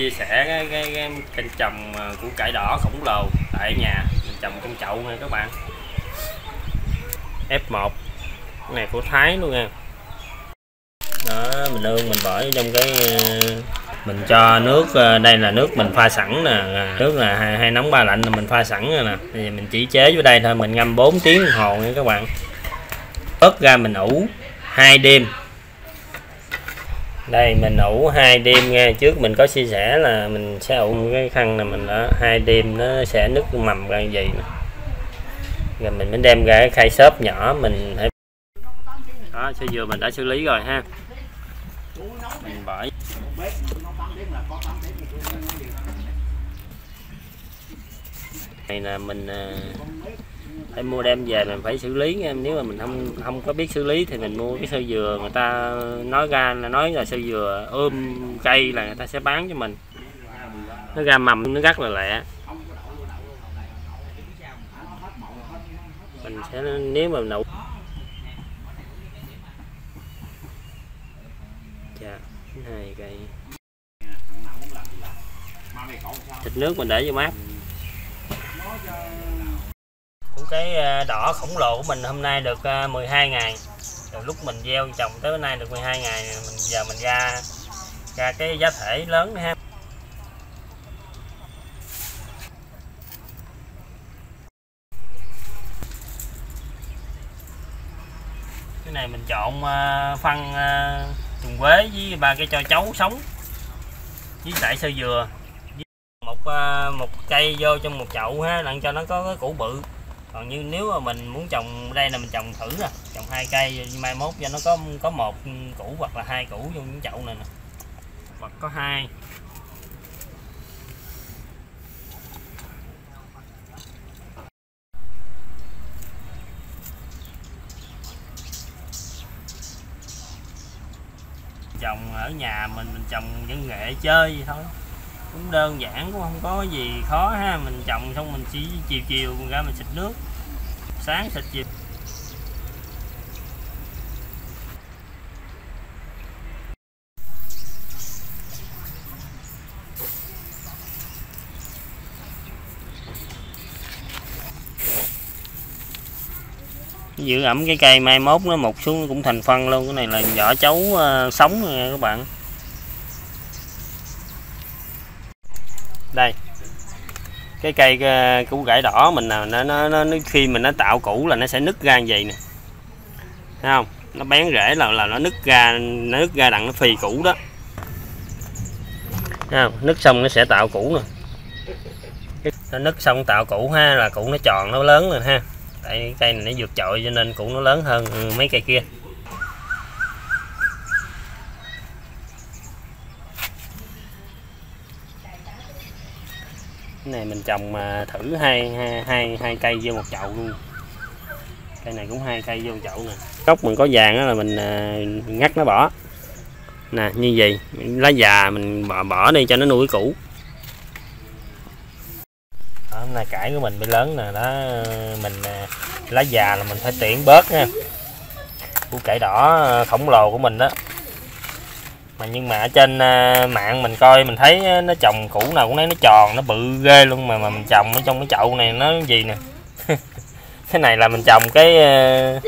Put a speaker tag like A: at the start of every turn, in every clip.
A: chia sẻ cái, cái, cái kênh trồng à, củ cải đỏ khổng lồ tại nhà. Mình trồng trong chậu nha các bạn. F1 cái này của Thái luôn nha. Đó mình ương mình bỏ trong cái à, mình cho nước à, đây là nước mình pha sẵn nè. Nước là hai, hai nóng ba lạnh là mình pha sẵn rồi nè. Thì mình chỉ chế vô đây thôi mình ngâm 4 tiếng đồng hồ nha các bạn. Ớt ra mình ủ hai đêm đây mình ủ hai đêm nha trước mình có chia sẻ là mình sẽ ủ cái khăn là mình đã hai đêm nó sẽ nứt mầm ra như vậy rồi mình mới đem ra cái khay xốp nhỏ mình phải đó sơ dừa mình đã xử lý rồi ha. Mình bỏ này là mình uh, phải mua đem về mình phải xử lý nha nếu mà mình không không có biết xử lý thì mình mua cái sơ dừa người ta nói ra là nói là sơ dừa ôm cây là người ta sẽ bán cho mình. Nó ra mầm, nó rất là lẹ. Mình sẽ, nếu mà nấu dạ cây thịt nước mình để vô mát cái ờ, đỏ khổng lồ của mình hôm nay được 12 ngày từ lúc mình gieo trồng tới nay được 12 ngày mình, giờ mình ra ra cái giá thể lớn ha. Cái này mình chọn ờ, phân ờ, trùng quế với ba cái cho cháu sống với lại sơ dừa. Một một cây vô trong một chậu ha, đặng cho nó có cái củ bự còn như nếu mà mình muốn trồng, đây là mình trồng thử nè, trồng hai cây mai mốt cho nó có có một củ hoặc là hai củ trong những chậu này nè. Hoặc có hai. Trồng ở nhà mình mình trồng dân nghệ chơi vậy thôi cũng đơn giản cũng không có gì khó ha. Mình trồng xong mình chỉ chiều chiều mình ra mình xịt nước. Sáng xịt chiều. Giữ ẩm cái cây mai mốt nó mục xuống cũng thành phân luôn. Cái này là vỏ chấu uh, sống nha các bạn. Đây. Cái cây ờ, củ cải đỏ mình là nó, nó, nó khi mình nó tạo củ là nó sẽ nứt ra như vậy nè. Thấy không? Nó bén rễ là là nó nứt ra nó nứt ra đặng nó phì củ đó. Thấy không? Nứt xong nó sẽ tạo củ nè. Nó nứt xong tạo củ ha là củ nó tròn nó lớn rồi ha. Tại cây này nó vượt trội cho nên củ nó lớn hơn ừ, mấy cây kia. Cái này mình trồng mà thử hai hai hai, hai cây vô một chậu luôn. Cây này cũng hai cây vô một chậu nè. Gốc mình có vàng đó là à, mình ngắt nó bỏ. Nè như vậy lá già mình bỏ bỏ đi cho nó nuôi củ hôm nay cải của mình bị lớn nè đó mình à, lá già là mình phải tiện bớt nha. Củ cải đỏ à, khổng lồ của mình đó mà nhưng mà ở trên à, mạng mình coi mình thấy à, nó trồng củ nào cũng thấy nó tròn nó bự ghê luôn mà mà mình trồng ở trong cái chậu này nó gì nè. Cái này là mình trồng cái à,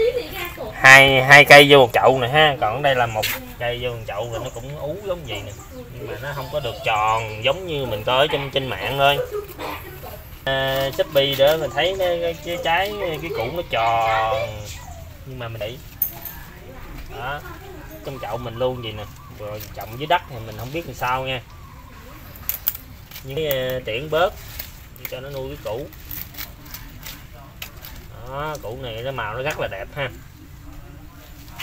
A: hai hai cây vô một chậu này ha còn đây là một cây vô một chậu rồi nó cũng ú giống gì nè. Nhưng mà nó không có được tròn giống như mình coi trên trên mạng thôi. À, shopee đó mình thấy cái, cái trái cái củ nó tròn. Nhưng mà mình để đó trong chậu mình luôn gì nè rồi trồng dưới đất thì mình không biết làm sao nha. Những cái uh, tiện bớt cho nó nuôi cái củ. Đó củ này nó màu nó rất là đẹp ha.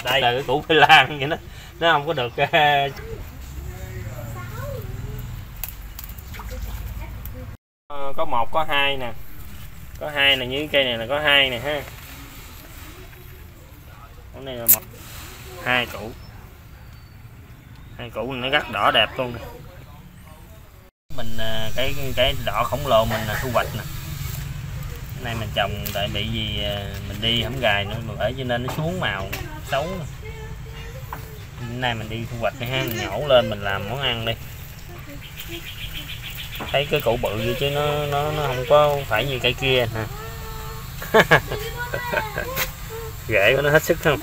A: Đây. Là cái củ khoai lang vậy đó nó không có được uh, có một có hai nè. Có hai nè như cây này là có hai nè ha. Cái này là một hai củ hai củ nó rất đỏ đẹp luôn. Mình à, cái cái đỏ khổng lồ mình là thu hoạch nè. Nay này mình trồng tại bị gì à, mình đi không gài nữa, mà bởi cho nên nó xuống màu, xấu nè. nay mình đi thu hoạch cái ha nhổ lên mình làm món ăn đi. Thấy cái củ bự vậy chứ nó nó nó không có phải như cây kia nè rễ của nó hết sức không?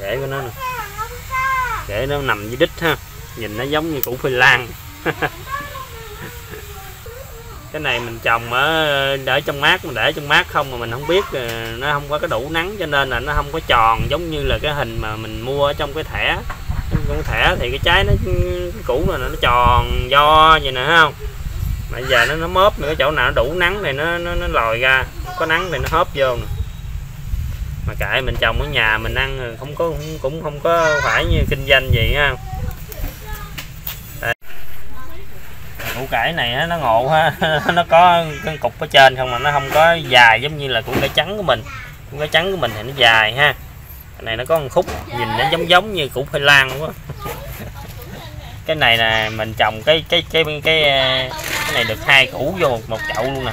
A: Rễ của nó nè. Rễ nó nằm dưới đít ha. Nhìn nó giống như củ phi lan cái này mình trồng ở để trong mát mà để trong mát không mà mình không biết ờ, nó không có cái đủ nắng cho nên là nó không có tròn giống như là cái hình mà mình mua ở trong cái thẻ. Con thẻ thì cái trái nó cái củ này nó tròn do vậy nè không? Mà giờ nó nó mớp nữa chỗ nào nó đủ nắng thì nó nó, nó lòi ra. Có nắng thì nó hớp vô nè mà kệ mình trồng ở nhà mình ăn không có cũng không có phải như kinh doanh gì ha củ cải này nó ngộ ha nó có cái cục ở trên không mà nó không có dài giống như là củ cải trắng của mình. Củ cải trắng của mình thì nó dài ha. Cái này nó có một khúc nhìn nó giống giống như củ khoai lang quá. Cái này là mình trồng cái cái cái cái cái, ờ, cái này được hai củ vô một, một chậu luôn nè.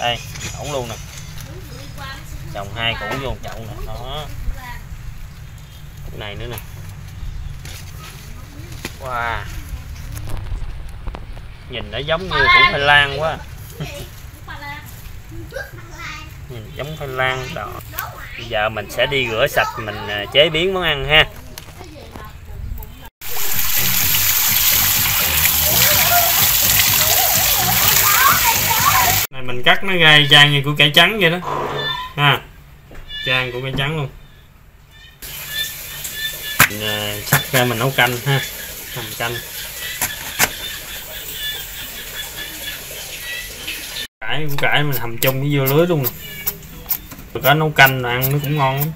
A: Đây ổn luôn nè trồng hai củ vô chậu nè, đó. Cái này nữa nè. Wow. Nhìn nó giống như củ khoai lang quá. Nhìn giống khoai lang đó. Bây giờ mình sẽ đi rửa sạch, mình à, chế biến món ăn ha. Này, mình cắt nó gai trang như củ cải trắng vậy đó ha. Trang của cái trắng luôn. Mình à, ra mình nấu canh ha. Làm canh. Cải cũng cải mình hầm chung với dưa lưới luôn rồi có nấu canh ăn nó cũng ngon lắm.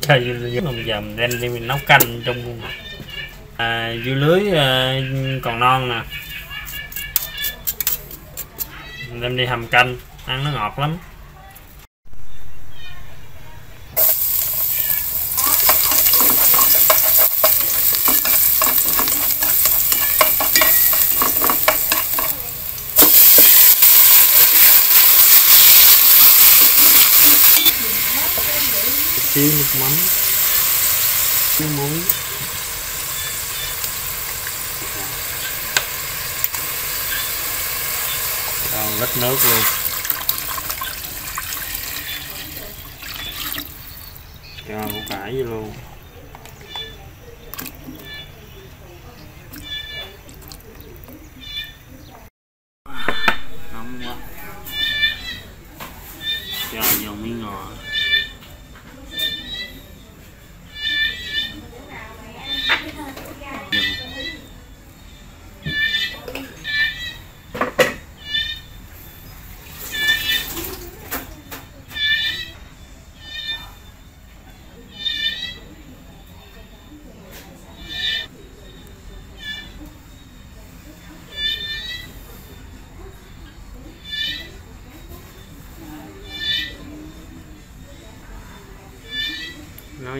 A: Trời ơi giờ mình đem đi mình nấu canh trong luôn. À, dưa lưới à, còn non nè đem đi hầm canh ăn nó ngọt lắm. Xíu nước mắm xíu muối. Rồi lít nước luôn. Cho củ cải vô luôn nóng quá cho vô miếng ngò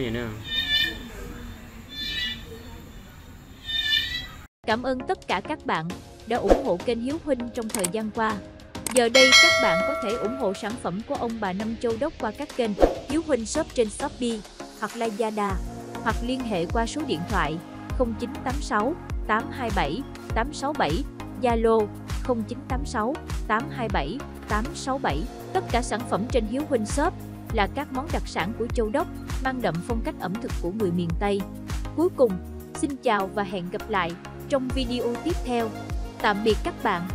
A: nói nè
B: Cảm ơn tất cả các bạn đã ủng hộ kênh Hiếu Huynh trong thời gian qua. Giờ đây các bạn có thể ủng hộ sản phẩm của ông bà Năm Châu Đốc qua các kênh Hiếu Huynh Shop trên Shopee hoặc Lazada hoặc liên hệ qua số điện thoại 0986 827 867, Zalo 0986 827 867. Tất cả sản phẩm trên Hiếu Huynh Shop là các món đặc sản của Châu Đốc, mang đậm phong cách ẩm thực của người miền Tây. Cuối cùng, xin chào và hẹn gặp lại trong video tiếp theo. Tạm biệt các bạn.